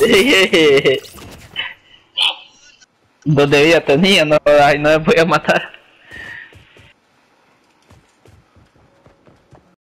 Dos de vida tenía, no, ay, no me podía matar.